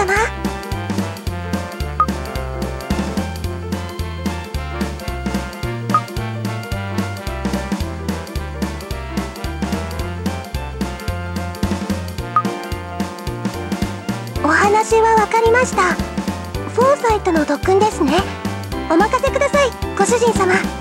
様。お話は分かりました。フォーサイトの特訓ですね。お任せくださいご主人様。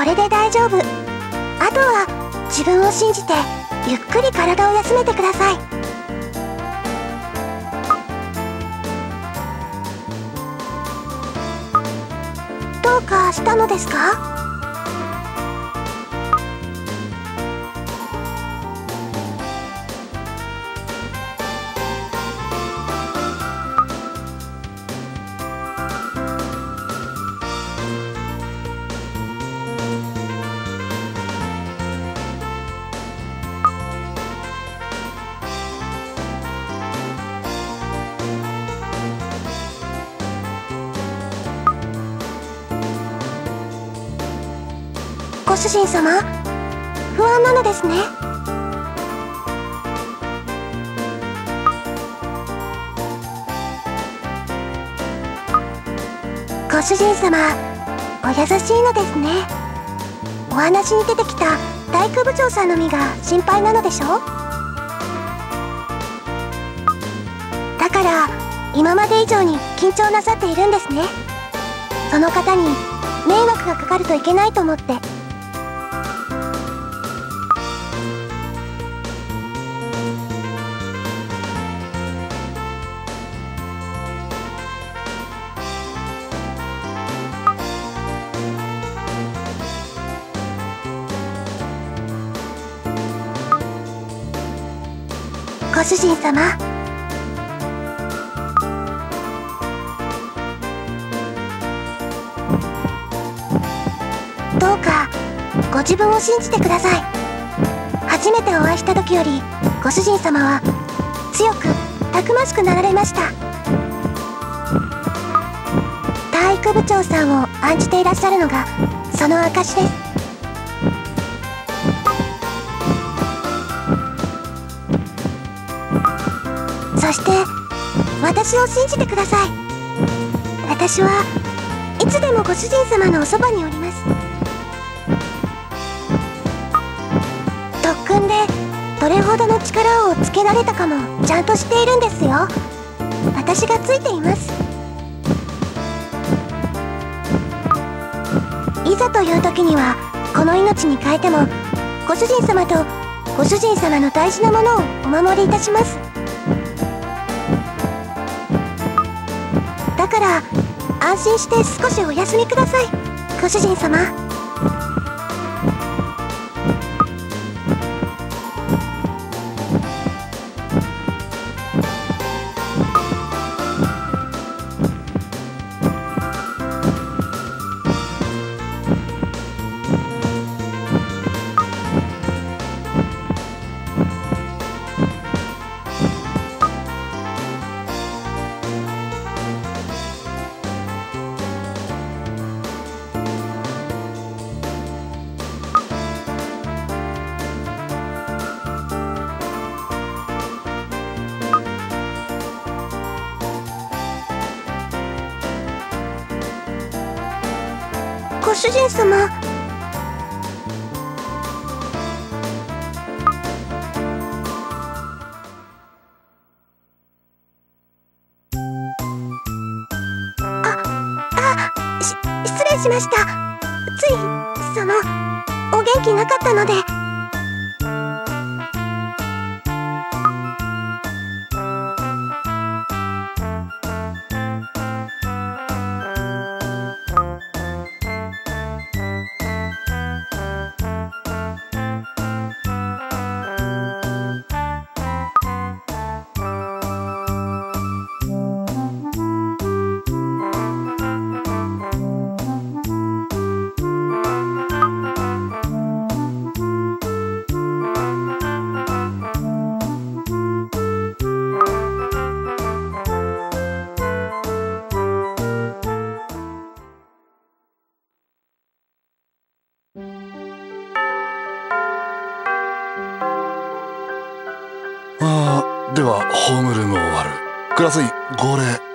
これで大丈夫。あとは自分を信じてゆっくり体を休めてください。どうかしたのですか？主人様。不安なのですね。ご主人様お優しいのですね。お話に出てきた大工部長さんの身が心配なのでしょだから今まで以上に緊張なさっているんですね。その方に迷惑がかかるといけないと思って主人様。どうかご自分を信じてください。初めてお会いした時よりご主人様は強くたくましくなられました。体育部長さんを案じていらっしゃるのがその証です。そして私を信じてください。私はいつでもご主人様のおそばにおります。特訓でどれほどの力をつけられたかもちゃんと知っているんですよ。私がついています。いざという時にはこの命に変えてもご主人様とご主人様の大事なものをお守りいたします。安心して少しお休みください。ご主人様。主人様。ああし失礼しました。ついそのお元気なかったので。ああではホームルームを終わる。クラス員号令。